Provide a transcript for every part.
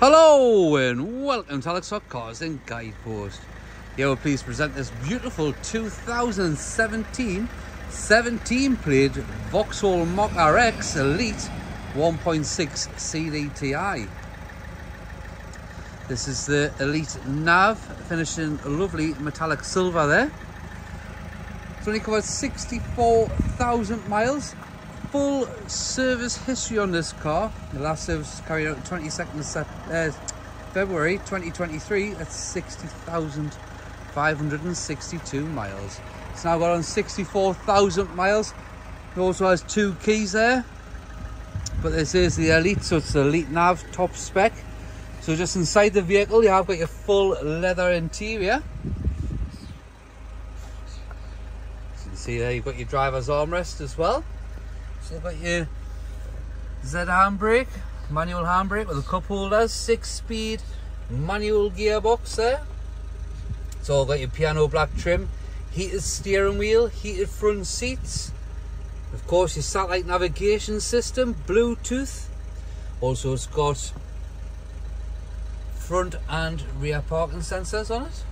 Hello and welcome to Alex Scott Cars and Guidepost. Here we're pleased present this beautiful 2017 17 plate Vauxhall Mokka X Elite 1.6 CDTI. This is the Elite Nav finished in lovely metallic silver there. It's only covered 64,000 miles full service history on this car. The last service carried out 22nd of uh, February 2023 at 60,562 miles. It's now got on 64,000 miles. It also has two keys there. But this is the Elite, so it's the Elite Nav top spec. So just inside the vehicle, you have got your full leather interior. So you can see there, you've got your driver's armrest as well. So you've got your Z handbrake, manual handbrake with the cup holders, six speed manual gearbox there. It's all got your piano black trim, heated steering wheel, heated front seats. Of course your satellite navigation system, Bluetooth. Also it's got front and rear parking sensors on it.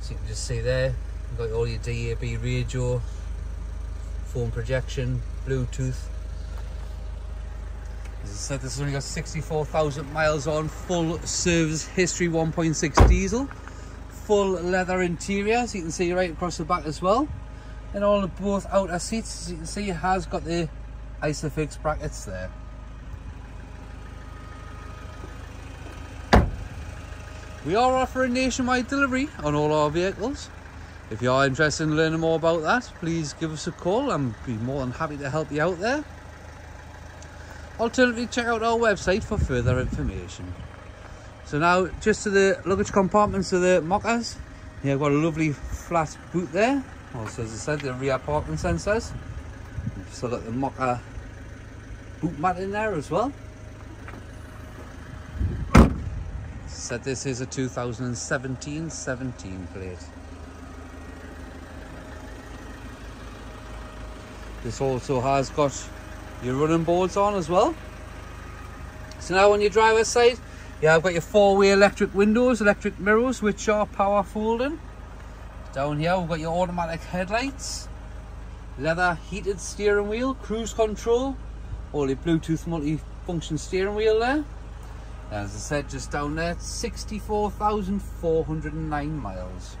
So you can just see there, you've got all your DAB radio, phone projection, Bluetooth. As I said, this has only got 64,000 miles on, full service history 1.6 diesel, full leather interior, as you can see right across the back as well. And all of both outer seats, as you can see, has got the Isofix brackets there. We are offering nationwide delivery on all our vehicles. If you are interested in learning more about that, please give us a call. I'm be more than happy to help you out there. Alternatively, check out our website for further information. So now, just to the luggage compartments of the Mokkas. You've got a lovely flat boot there. Also, as I said, the rear parking sensors. Still got the Mokka boot mat in there as well. Said this is a 2017 17 plate. This also has got your running boards on as well. So now on your driver's side, yeah, I've got your four-way electric windows, electric mirrors, which are power folding. Down here, we've got your automatic headlights, leather heated steering wheel, cruise control, all your Bluetooth multi-function steering wheel there. As I said, just down there, 64,409 miles.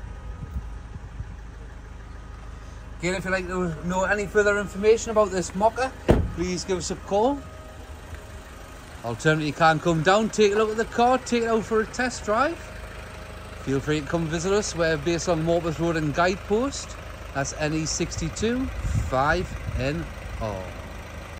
Again, if you'd like to know any further information about this Mokka, please give us a call. Alternatively, you can come down, take a look at the car, take it out for a test drive. Feel free to come visit us. We're based on Morpeth Road and Guidepost. That's NE62 5NR.